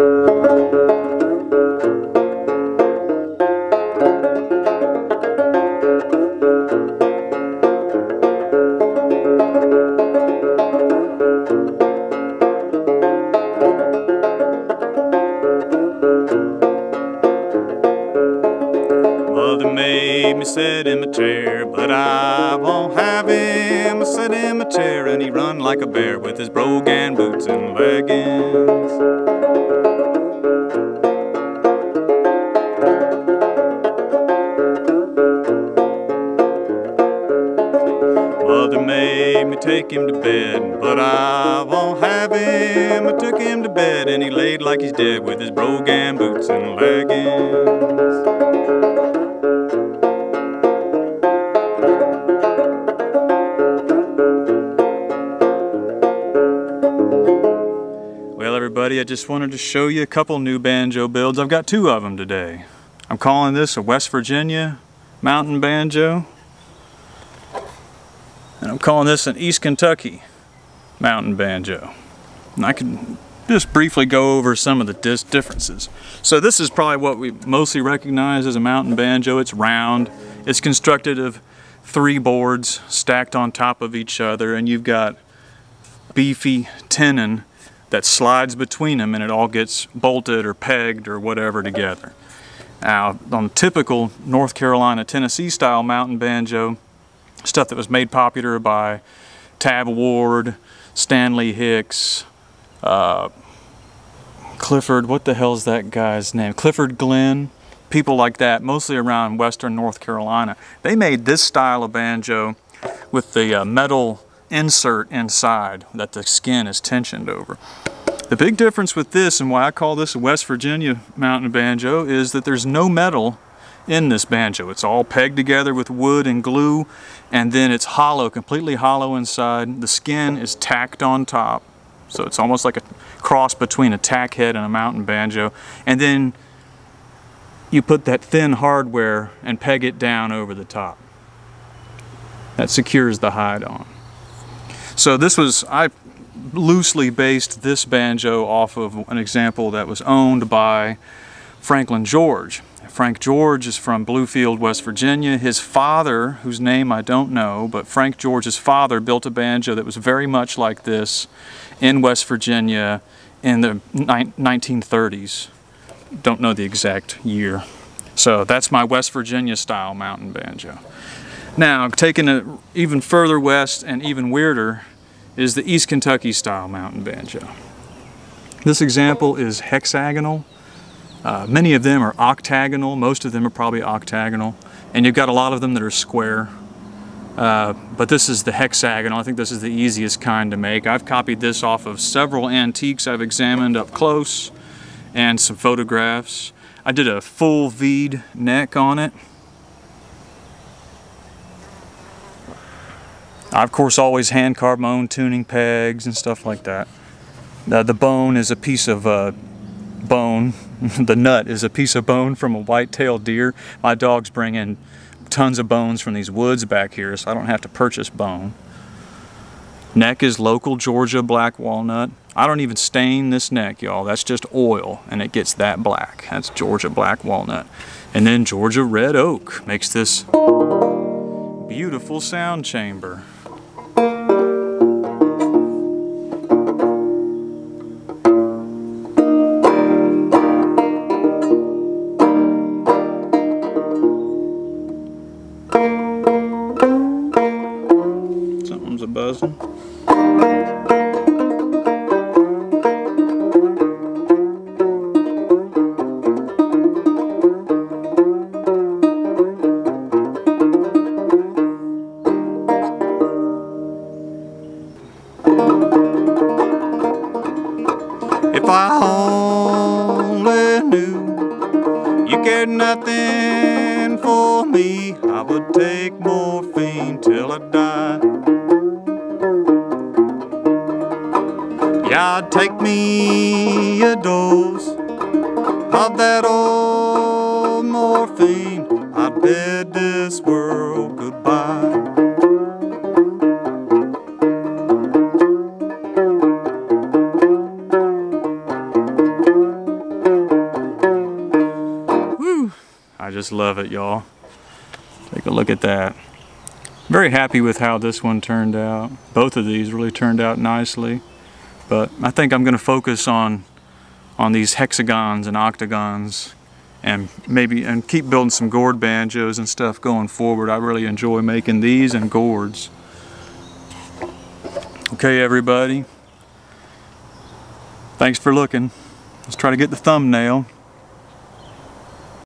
Mother made me sit in my chair, but I won't have him I sit in my chair and he run like a bear with his brogan boots and leggings. Take him to bed, but I won't have him. I took him to bed and he laid like he's dead with his brogan boots and leggings. Well, everybody, I just wanted to show you a couple new banjo builds. I've got two of them today. I'm calling this a West Virginia mountain banjo. And I'm calling this an East Kentucky mountain banjo. And I can just briefly go over some of the differences. So this is probably what we mostly recognize as a mountain banjo. It's round. It's constructed of three boards stacked on top of each other and you've got beefy tenon that slides between them and it all gets bolted or pegged or whatever together. Now, on typical North Carolina, Tennessee style mountain banjo, stuff that was made popular by Tab Ward, Stanley Hicks, uh, Clifford, what the hell's that guy's name? Clifford Glenn, people like that, mostly around western North Carolina. They made this style of banjo with the uh, metal insert inside that the skin is tensioned over. The big difference with this and why I call this a West Virginia mountain banjo is that there's no metal in this banjo. It's all pegged together with wood and glue and then it's hollow, completely hollow inside. The skin is tacked on top. So it's almost like a cross between a tack head and a mountain banjo. And then you put that thin hardware and peg it down over the top. That secures the hide on. So this was, I loosely based this banjo off of an example that was owned by Franklin George. Frank George is from Bluefield, West Virginia. His father, whose name I don't know, but Frank George's father built a banjo that was very much like this in West Virginia in the 1930s. Don't know the exact year. So that's my West Virginia style mountain banjo. Now, taking it even further west and even weirder is the East Kentucky style mountain banjo. This example is hexagonal. Uh, many of them are octagonal, most of them are probably octagonal, and you've got a lot of them that are square. Uh, but this is the hexagonal. I think this is the easiest kind to make. I've copied this off of several antiques I've examined up close and some photographs. I did a full V'd neck on it. I, of course, always hand carve my own tuning pegs and stuff like that. Uh, the bone is a piece of uh, bone. the nut is a piece of bone from a white-tailed deer. My dogs bring in tons of bones from these woods back here, so I don't have to purchase bone. Neck is local Georgia black walnut. I don't even stain this neck, y'all. That's just oil, and it gets that black. That's Georgia black walnut. And then Georgia red oak makes this beautiful sound chamber. If I only knew you cared nothing for me, I would take morphine till I died. Yeah, take me a dose of that old morphine. I bid this world goodbye. Woo! I just love it, y'all. Take a look at that. Very happy with how this one turned out. Both of these really turned out nicely. But I think I'm going to focus on on these hexagons and octagons and maybe and keep building some gourd banjos and stuff going forward. I really enjoy making these and gourds. Okay everybody. Thanks for looking. Let's try to get the thumbnail.